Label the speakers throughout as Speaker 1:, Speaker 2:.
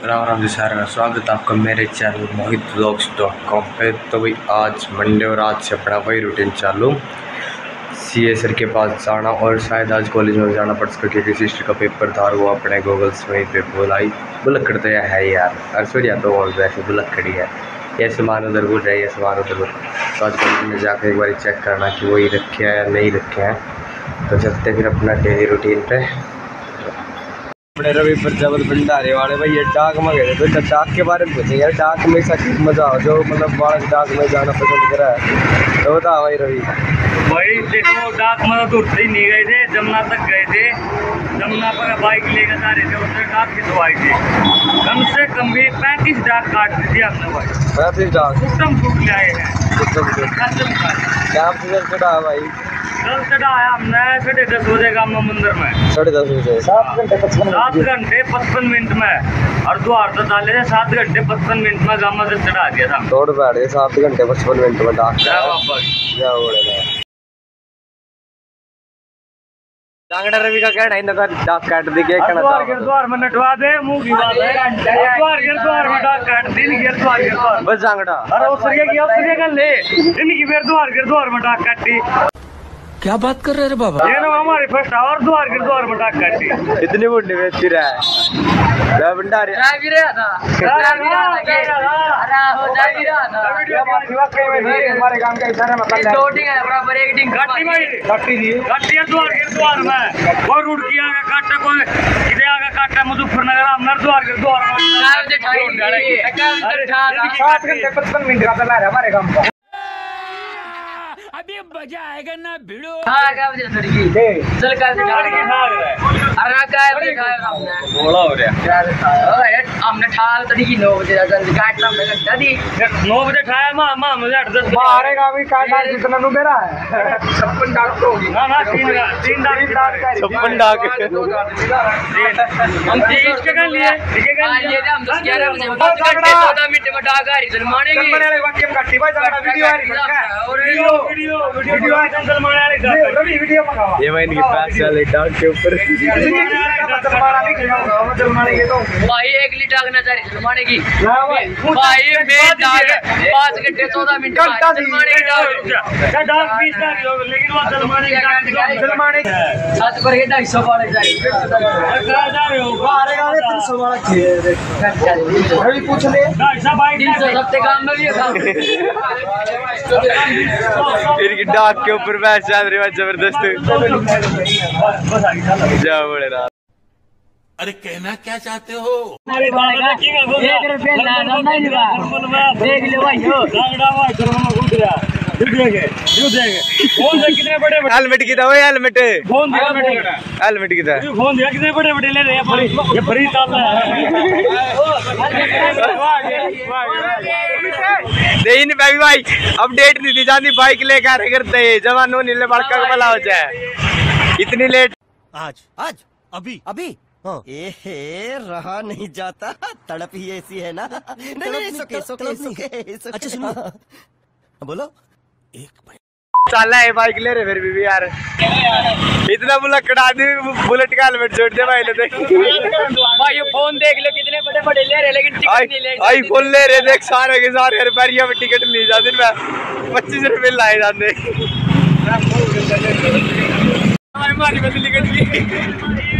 Speaker 1: राम राम जी सारे का स्वागत है आपका मेरे channel Mohit blogs dot com पर तो भाई, आज मंडे और आज से अपना वही रूटीन चालू। सी ए सर के पास जाना और शायद आज कॉलेज में जाना पड़ सके क्योंकि सिस्टर का पेपर था और वो अपने गूगल्स में पे बोलाई बुलक्कड़ तो यह है यार। अर्सोरिया तो और वैसे बुलक्कड़ी है ये सामान उधर बोल रहा है, ये सामान उधर बोल तो आज कॉलेज में जाकर एक बार चेक करना कि वही रखे हैं या नहीं रखे हैं। तो चलते फिर अपना डेली रूटीन पे। अपने रवि प्रजापत भंडारे वाले भाई ये डाक में गए थे तो डाक के बारे में पूछे यार डाक में ऐसा किस मज़ा हो जो मतलब बालक डाक में जाना पसंद करा है तो बता भाई रवि।
Speaker 2: भाई देखो डाक मतलब दूर से ही नहीं गए थे जमुना तक गए थे। जमुना पर बाइक लेकर जा रहे थे उससे डाक की दवाई थी। कम से कम भी पैंतीस डाक काट दी थी हमने भाई।
Speaker 1: पैंतीस डाक?
Speaker 2: उत्तम सूट ले आए हैं। कस्टम का
Speaker 1: क्या भाई?
Speaker 2: कल चढ़ाया हमने साढ़े दस बजे का मंदिर में।
Speaker 1: साढ़े दस बजे। सात घंटे पचपन
Speaker 2: सात घंटे पचपन मिनट में। और द्वार तो डाले थे सात घंटे पचपन मिनट में गामा से चढ़ा दिया था।
Speaker 1: दौड़ बैठ गए सात घंटे पचपन मिनट में डाक हो। है डांगड़ा रवि का कहना है इनका डाक काट दी के कहना
Speaker 2: द्वार
Speaker 1: चाहता
Speaker 2: गिरद्वार में नटवा दे मुँह की बात है। द्वार गिरद्वार में डाक काट दी गिरद्वार गिरद्वार
Speaker 1: बस जांगड़ा
Speaker 2: अरे उसरिया की उसरिया कर ले? इनकी फिर द्वार के द्वार में डाक काटी
Speaker 3: क्या बात कर रहे रे बाबा?
Speaker 2: ये ना हमारी फ़र्स्ट और द्वार के द्वार में डाक काटी।
Speaker 1: इतनी बुढ़ी बेचती रहा है। जय भंडारी। हमारे काम का इशारा
Speaker 2: काटी भाई
Speaker 1: काटी दी
Speaker 2: काटी है द्वार के द्वार में। रूट किया काटा इधर आगे काटा मुजफ्फरनगर द्वार के द्वार में।
Speaker 1: सात घंटे पचपन मिनट का है हमारे काम का।
Speaker 3: अभी मज़ा आएगा ना भिड़ो।
Speaker 1: बोला हो रहा
Speaker 4: हमने ठाल तड़ी की नौ बजे काट हमने घंटा दी
Speaker 2: नौ बजे खाया माँ माँ मुझे आठ दस बजे
Speaker 1: हमारे काम ही काटा जितना नु मेरा है। छप्पन डाक तो होगी।
Speaker 2: ना ना तीन तीन डाक
Speaker 1: छप्पन डाक
Speaker 2: हम तीस के कर लिए? ठीक है कर
Speaker 4: हाँ, ये
Speaker 2: लिए
Speaker 4: हम दस ग्यारह बजे दस घंटे चौदह मिनट में डाक आ रही सलमाने की
Speaker 1: वाले वाक्य में काटी भाई जांगड़ा वीडियो आ रही है
Speaker 2: वीडियो। वीडियो। वीडियो वीडियो आज सलमान
Speaker 1: रवि ये भाई इनकी पैसा के ऊपर. तो
Speaker 4: भाई एक लीटर डाकना चाह रही सलमाने की।
Speaker 1: भाई
Speaker 4: मैं पाँच घंटे चौदह मिनट। सलमाने की डाक
Speaker 2: हो की डाक दिखाओ।
Speaker 1: मुसलमान
Speaker 4: सात पर के ढाई सौ वाले जा रही
Speaker 2: हो
Speaker 1: हमारे गाँव में 300 वाला खेल रवि पूछ ले
Speaker 2: ढाई सौ बाइक
Speaker 4: तीन सौ सप्ते काम में भी
Speaker 1: इनकी डाक के ऊपर मैच चल रही ज़बरदस्त।
Speaker 2: बस आगे चलो
Speaker 1: जा बड़े रात
Speaker 3: अरे कहना क्या चाहते हो?
Speaker 4: एक रुपये नहीं लगा देख ले भाई हो।
Speaker 2: फ़ोन से कितने बड़े बड़े
Speaker 1: हेलमेट की दो हेलमेट।
Speaker 2: फ़ोन
Speaker 1: हेलमेट की दो
Speaker 2: फ़ोन दिया कितने बड़े बड़े ले रहे हैं ये फ्री
Speaker 1: नहीं नहीं भाई भाई। अपडेट नहीं दी जाती बाइक लेकर करते जवानों नीले बड़का भला हो जाए। इतनी लेट
Speaker 5: आज आज अभी अभी। हाँ। एहे रहा नहीं जाता। तड़प ही ऐसी है ना। नहीं नहीं सुके सुके सुके सुके, अच्छा सुनो बोलो। एक
Speaker 1: चल है बाइक ले रहे फिर भी यार। इतना बुला कड़ा दी बुलेट का हेलमेट छोड़ दे भाई ले देख।
Speaker 4: भाई ये फ़ोन देख लो कितने बड़े बड़े ले रहे लेकिन टिकट नहीं ले
Speaker 1: आई फ़ोन ले रहे देख सारे के सारे रुपया में टिकट ली जाते मैं पच्चीस रुपए लाए जाते। हमारी बदली गड्डी हर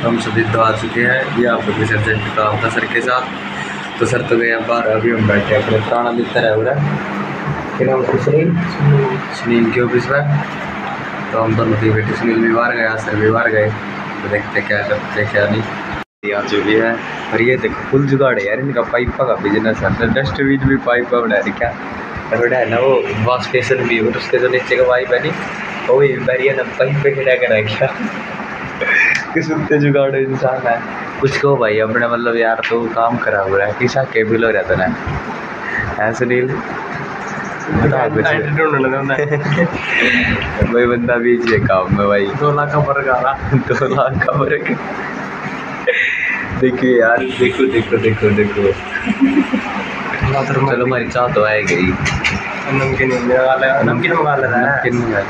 Speaker 1: हम सभी तो आ चुके हैं। ये आपको कुछ अर्जेंट काम था सर के साथ। तो सर तो गए बाहर। अभी हम बैठे अपने पुराना मित्र है उधर फिर हम सुनील। सुनील के ऑफ़िस में। तो हम दोनों दी बेटे सुनील भी बाहर गया सर भी बाहर गए। तो देखते क्या करते क्या नहीं। जो भी है। और ये देखो, फुल जुगाड़ है यार इनका का बिज़नेस है। डस्टबिन भी ना, वो वॉश भी नीचे का पाइप है नहीं, वो भी पाइप पे खड़ा किस्मत जुगाड़ इंसान है कुछ कहो भाई अपने मतलब यार तो काम करा हुआ है किसा के भी लो रहता है है सुनील भाई बंदा बीच है काम में भाई।
Speaker 2: दो लाख का फ़र्क आ रहा।
Speaker 1: दो लाख का फ़र्क। देखिए यार देखो देखो देखो देखो। चलो हमारी चाह तो आएगी।
Speaker 2: नमकीन नमकीन मंगा ले रहा है।
Speaker 1: नमकीन मंगा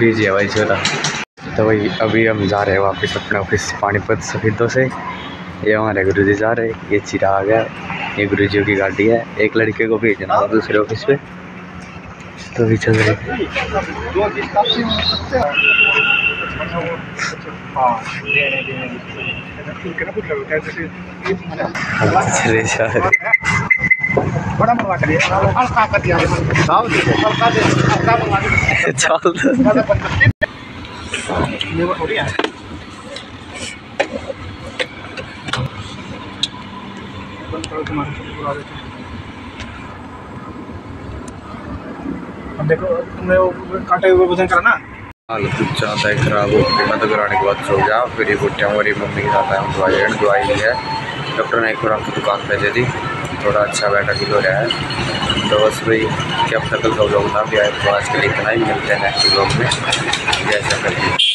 Speaker 1: बीजी है भाई छोटा तो भाई अभी हम जा रहे हैं वापस अपने ऑफ़िस पानीपत सफेदों से। ये हमारे गुरु जी जा रहे हैं। ये चिराग है ये गुरु जी की गाड़ी है। एक लड़के को भेजना है दूसरे ऑफ़िस पे। तो अभी चल रहे हैं। चले जा हैं।
Speaker 2: देखो तुमने वो कांटे हुए करा ना?
Speaker 1: हालत ज़्यादा ही खराब हो गई। मैं तो कराने के बाद सो गया। फिर ये बुट्टियाँ मेरी मम्मी के साथ आया हूँ दवाई दवाई ली है। डॉक्टर ने एक खुराक की दुकान पे दे दी। थोड़ा अच्छा बैठा फील हो रहा है। तो बस भाई क्या फ़सल का ब्लॉग ना भी आए तो आज के लिए इतना ही मिलते हैं ब्लॉग में। जैसा करिए